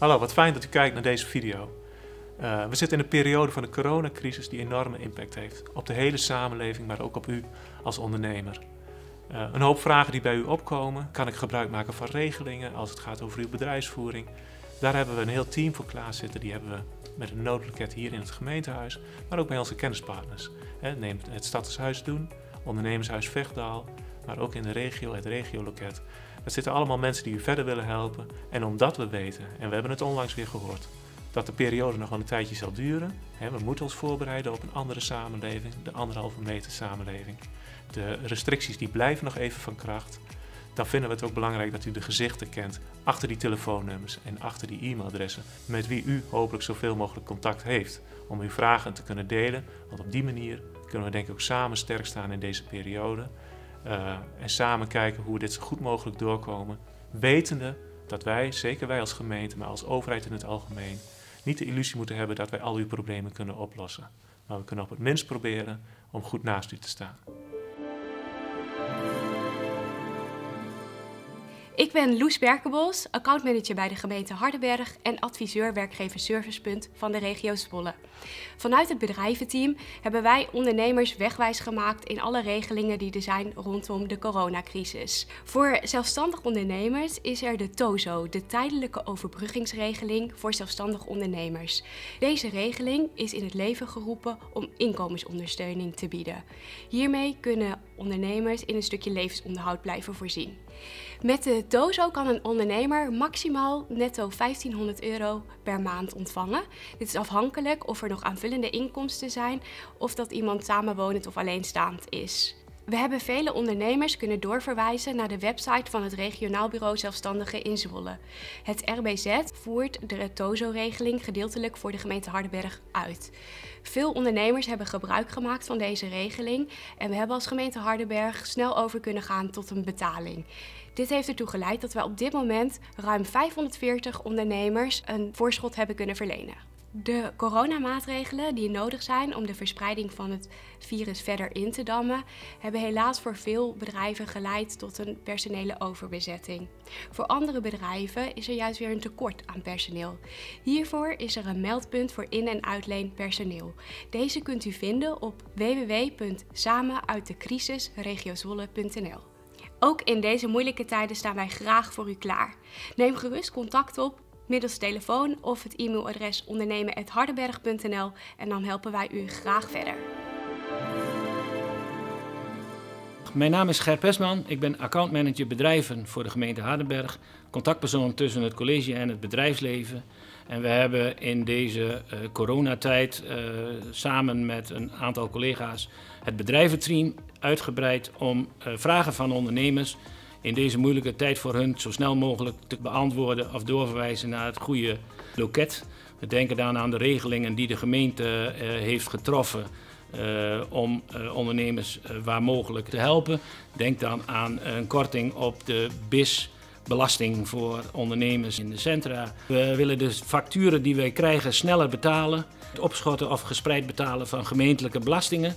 Hallo, wat fijn dat u kijkt naar deze video. Uh, we zitten in een periode van de coronacrisis die enorme impact heeft op de hele samenleving, maar ook op u als ondernemer. Uh, een hoop vragen die bij u opkomen. Kan ik gebruik maken van regelingen als het gaat over uw bedrijfsvoering? Daar hebben we een heel team voor klaarzitten. Die hebben we met een noodloket hier in het gemeentehuis, maar ook bij onze kennispartners. neem het Stadshuis Doen, Ondernemershuis Vechtdaal, maar ook in de regio het regioloket. Dat zitten allemaal mensen die u verder willen helpen. En omdat we weten, en we hebben het onlangs weer gehoord, dat de periode nog wel een tijdje zal duren. Hè, we moeten ons voorbereiden op een andere samenleving, de anderhalve meter samenleving. De restricties die blijven nog even van kracht. Dan vinden we het ook belangrijk dat u de gezichten kent achter die telefoonnummers en achter die e-mailadressen met wie u hopelijk zoveel mogelijk contact heeft om uw vragen te kunnen delen. Want op die manier kunnen we denk ik ook samen sterk staan in deze periode uh, en samen kijken hoe we dit zo goed mogelijk doorkomen. Wetende dat wij, zeker wij als gemeente, maar als overheid in het algemeen, niet de illusie moeten hebben dat wij al uw problemen kunnen oplossen. Maar we kunnen op het minst proberen om goed naast u te staan. Ik ben Loes Berkenbos, accountmanager bij de gemeente Hardenberg en adviseur werkgeverservicepunt van de regio Zwolle. Vanuit het bedrijventeam hebben wij ondernemers wegwijs gemaakt in alle regelingen die er zijn rondom de coronacrisis. Voor zelfstandig ondernemers is er de TOZO, de tijdelijke overbruggingsregeling voor zelfstandig ondernemers. Deze regeling is in het leven geroepen om inkomensondersteuning te bieden. Hiermee kunnen ondernemers in een stukje levensonderhoud blijven voorzien. Met de Dozo kan een ondernemer maximaal netto 1500 euro per maand ontvangen. Dit is afhankelijk of er nog aanvullende inkomsten zijn of dat iemand samenwonend of alleenstaand is. We hebben vele ondernemers kunnen doorverwijzen naar de website van het Regionaal Bureau Zelfstandigen in Zwolle. Het RBZ voert de TOZO-regeling gedeeltelijk voor de gemeente Hardenberg uit. Veel ondernemers hebben gebruik gemaakt van deze regeling en we hebben als gemeente Hardenberg snel over kunnen gaan tot een betaling. Dit heeft ertoe geleid dat we op dit moment ruim 540 ondernemers een voorschot hebben kunnen verlenen. De coronamaatregelen die nodig zijn om de verspreiding van het virus verder in te dammen, hebben helaas voor veel bedrijven geleid tot een personele overbezetting. Voor andere bedrijven is er juist weer een tekort aan personeel. Hiervoor is er een meldpunt voor in- en uitleen personeel. Deze kunt u vinden op www.samenuitdeCrisisRegioZwolle.nl. Ook in deze moeilijke tijden staan wij graag voor u klaar. Neem gerust contact op middels telefoon of het e-mailadres ondernemen.hardenberg.nl en dan helpen wij u graag verder. Mijn naam is Ger Pesman. Ik ben accountmanager bedrijven voor de gemeente Hardenberg. Contactpersoon tussen het college en het bedrijfsleven. En we hebben in deze uh, coronatijd uh, samen met een aantal collega's het bedrijventeam uitgebreid om uh, vragen van ondernemers in deze moeilijke tijd voor hun zo snel mogelijk te beantwoorden of doorverwijzen naar het goede loket. We denken dan aan de regelingen die de gemeente uh, heeft getroffen uh, om uh, ondernemers waar mogelijk te helpen. Denk dan aan een korting op de BIS belasting voor ondernemers in de centra. We willen de facturen die wij krijgen sneller betalen. Het opschotten of gespreid betalen van gemeentelijke belastingen.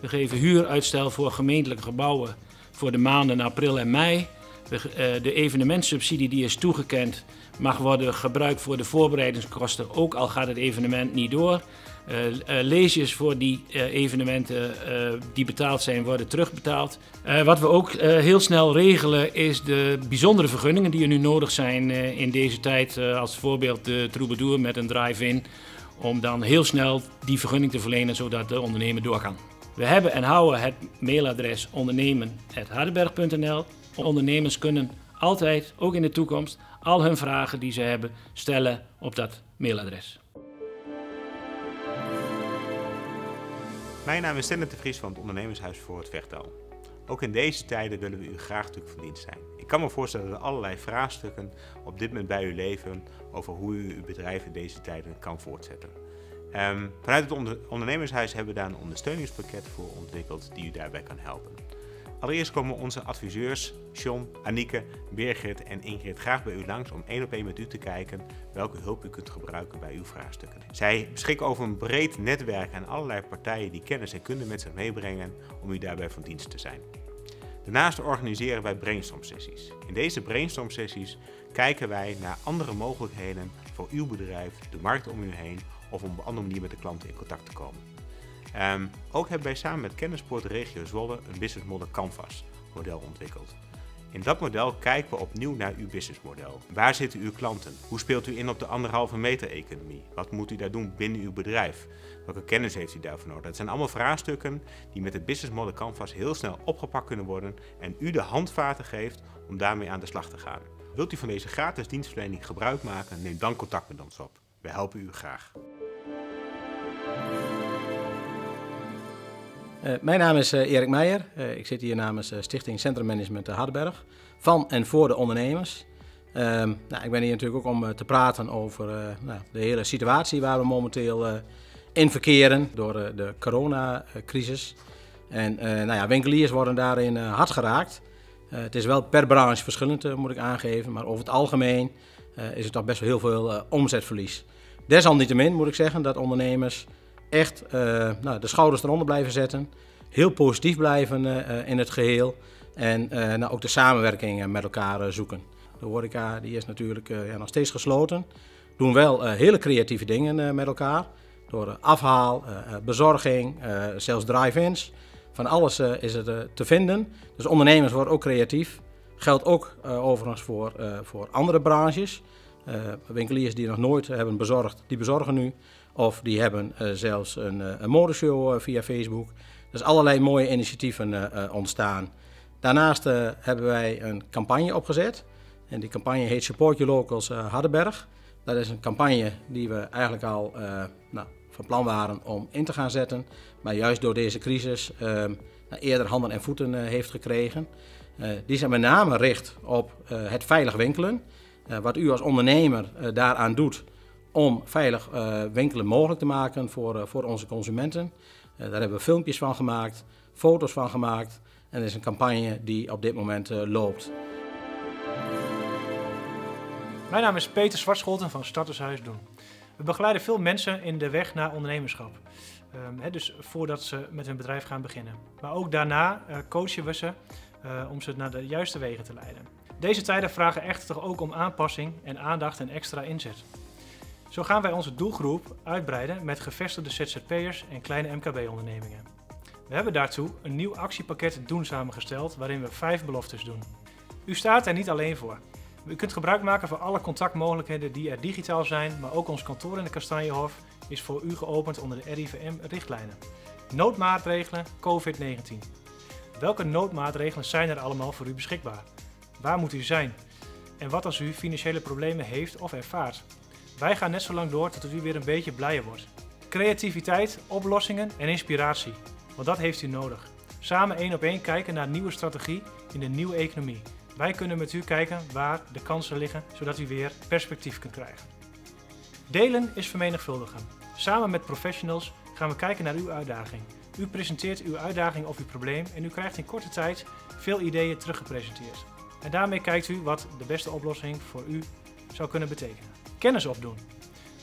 We geven huuruitstel voor gemeentelijke gebouwen voor de maanden april en mei. De, uh, de evenementsubsidie die is toegekend mag worden gebruikt voor de voorbereidingskosten, ook al gaat het evenement niet door. Uh, voor die evenementen die betaald zijn, worden terugbetaald. wat we ook heel snel regelen is de bijzondere vergunningen die er nu nodig zijn in deze tijd. als voorbeeld de Troubadour met een drive-in. Om dan heel snel die vergunning te verlenen zodat de ondernemer door kan. We hebben en houden het mailadres ondernemen.hardenberg.nl. Ondernemers kunnen altijd, ook in de toekomst, al hun vragen die ze hebben stellen op dat mailadres. Mijn naam is Stennet de Vries van het Ondernemershuis voor het Vechtal. Ook in deze tijden willen we u graag natuurlijk van dienst zijn. Ik kan me voorstellen dat er allerlei vraagstukken op dit moment bij u leven over hoe u uw bedrijf in deze tijden kan voortzetten. Um, vanuit het ondernemershuis hebben we daar een ondersteuningspakket voor ontwikkeld die u daarbij kan helpen. Allereerst komen onze adviseurs, John, Annieke, Birgit en Ingrid graag bij u langs om één op één met u te kijken welke hulp u kunt gebruiken bij uw vraagstukken. Zij beschikken over een breed netwerk aan allerlei partijen die kennis en kunde met zich meebrengen om u daarbij van dienst te zijn. Daarnaast organiseren wij brainstorm sessies. In deze brainstorm sessies kijken wij naar andere mogelijkheden voor uw bedrijf, de markt om u heen of op een andere manier met de klanten in contact te komen. Ehm, ook hebben wij samen met Kennisport Regio Zwolle een business model canvas model ontwikkeld. In dat model kijken we opnieuw naar uw businessmodel. Waar zitten uw klanten? Hoe speelt u in op de anderhalve meter economie? Wat moet u daar doen binnen uw bedrijf? Welke kennis heeft u daarvoor nodig? Dat zijn allemaal vraagstukken die met het Business Model Canvas heel snel opgepakt kunnen worden en u de handvaten geeft om daarmee aan de slag te gaan. Wilt u van deze gratis dienstverlening gebruik maken? Neem dan contact met ons op. We helpen u graag. Uh, mijn naam is uh, Erik Meijer. Uh, ik zit hier namens Stichting Centrum Management Hardenberg. Van en voor de ondernemers. Ehm, nou, ik ben hier natuurlijk ook om te praten over nou, de hele situatie waar we momenteel in verkeren door de coronacrisis. En nou ja, winkeliers worden daarin hard geraakt. het is wel per branche verschillend, moet ik aangeven. Maar over het algemeen is het toch best wel heel veel omzetverlies. Desalniettemin moet ik zeggen dat ondernemers echt uh, nou, de schouders eronder blijven zetten. Heel positief blijven uh, in het geheel. En nou, ook de samenwerking met elkaar zoeken. De horeca die is natuurlijk ja, nog steeds gesloten. Doen wel hele creatieve dingen met elkaar. Door afhaal, bezorging, zelfs drive-ins. Van alles is er te vinden. Dus ondernemers worden ook creatief. Geldt ook overigens voor, voor andere branches. winkeliers die nog nooit hebben bezorgd, die bezorgen nu. Of die hebben uh, zelfs een, uh, een modeshow uh, via Facebook. Dus allerlei mooie initiatieven ontstaan. Daarnaast hebben wij een campagne opgezet. En die campagne heet Support Your Locals Hardenberg. Dat is een campagne die we eigenlijk al nou, van plan waren om in te gaan zetten. Maar juist door deze crisis nou, eerder handen en voeten heeft gekregen. die zijn met name gericht op het veilig winkelen. wat u als ondernemer daaraan doet om veilig uh, winkelen mogelijk te maken voor, uh, voor onze consumenten. Uh, daar hebben we filmpjes van gemaakt, foto's van gemaakt. En dat is een campagne die op dit moment loopt. Mijn naam is Peter Zwartscholten van Startershuis Doen. We begeleiden veel mensen in de weg naar ondernemerschap. He, dus voordat ze met hun bedrijf gaan beginnen. Maar ook daarna coachen we ze om ze naar de juiste wegen te leiden. Deze tijden vragen echter toch ook om aanpassing en aandacht en extra inzet. Zo gaan wij onze doelgroep uitbreiden met gevestigde ZZP'ers en kleine MKB-ondernemingen. We hebben daartoe een nieuw actiepakket Doen samengesteld waarin we vijf beloftes doen. U staat er niet alleen voor. U kunt gebruik maken van alle contactmogelijkheden die er digitaal zijn, maar ook ons kantoor in de Kastanjehof is voor u geopend onder de RIVM-richtlijnen. Noodmaatregelen COVID-19. Welke noodmaatregelen zijn er allemaal voor u beschikbaar? Waar moet u zijn? En wat als u financiële problemen heeft of ervaart? Wij gaan net zo lang door tot u weer een beetje blijer wordt. Creativiteit, oplossingen en inspiratie. Want dat heeft u nodig. Samen één op één kijken naar nieuwe strategie in de nieuwe economie. Wij kunnen met u kijken waar de kansen liggen, zodat u weer perspectief kunt krijgen. Delen is vermenigvuldigen. Samen met professionals gaan we kijken naar uw uitdaging. U presenteert uw uitdaging of uw probleem en u krijgt in korte tijd veel ideeën teruggepresenteerd. En daarmee kijkt u wat de beste oplossing voor u zou kunnen betekenen kennis opdoen.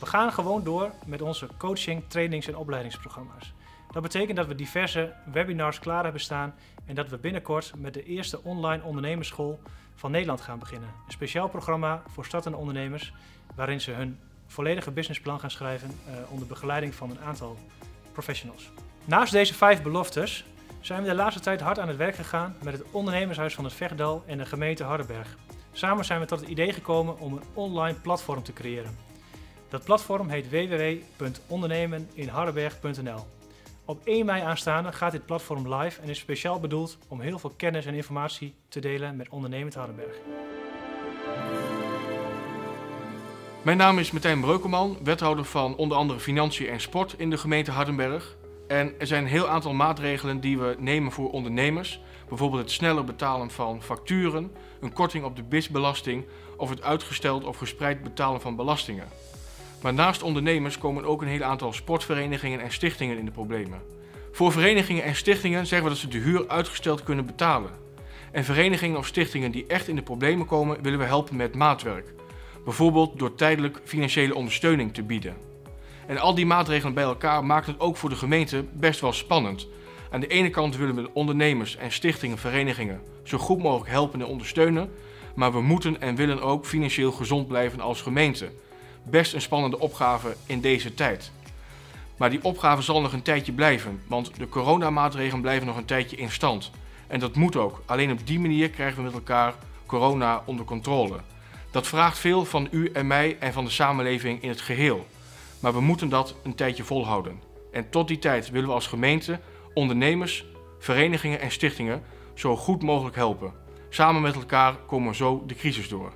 We gaan gewoon door met onze coaching, trainings en opleidingsprogramma's. Dat betekent dat we diverse webinars klaar hebben staan en dat we binnenkort met de eerste online ondernemersschool van Nederland gaan beginnen. Een speciaal programma voor startende ondernemers waarin ze hun volledige businessplan gaan schrijven uh, onder begeleiding van een aantal professionals. Naast deze vijf beloftes zijn we de laatste tijd hard aan het werk gegaan met het ondernemershuis van het Vechtdal en de gemeente Hardenberg. Samen zijn we tot het idee gekomen om een online platform te creëren. Dat platform heet www.ondernemeninhardenberg.nl. Op 1 mei aanstaande gaat dit platform live en is speciaal bedoeld om heel veel kennis en informatie te delen met ondernemend Hardenberg. Mijn naam is Martijn Breukelman, wethouder van onder andere Financiën en Sport in de gemeente Hardenberg. En er zijn een heel aantal maatregelen die we nemen voor ondernemers. Bijvoorbeeld het sneller betalen van facturen, een korting op de BIS-belasting of het uitgesteld of gespreid betalen van belastingen. Maar naast ondernemers komen ook een heel aantal sportverenigingen en stichtingen in de problemen. Voor verenigingen en stichtingen zeggen we dat ze de huur uitgesteld kunnen betalen. En verenigingen of stichtingen die echt in de problemen komen, willen we helpen met maatwerk. Bijvoorbeeld door tijdelijk financiële ondersteuning te bieden. En al die maatregelen bij elkaar maakt het ook voor de gemeente best wel spannend. Aan de ene kant willen we ondernemers en stichtingen, verenigingen zo goed mogelijk helpen en ondersteunen, maar we moeten en willen ook financieel gezond blijven als gemeente. Best een spannende opgave in deze tijd. Maar die opgave zal nog een tijdje blijven, want de coronamaatregelen blijven nog een tijdje in stand. En dat moet ook. Alleen op die manier krijgen we met elkaar corona onder controle. Dat vraagt veel van u en mij en van de samenleving in het geheel. Maar we moeten dat een tijdje volhouden. En tot die tijd willen we als gemeente, ondernemers, verenigingen en stichtingen zo goed mogelijk helpen. Samen met elkaar komen we zo de crisis door.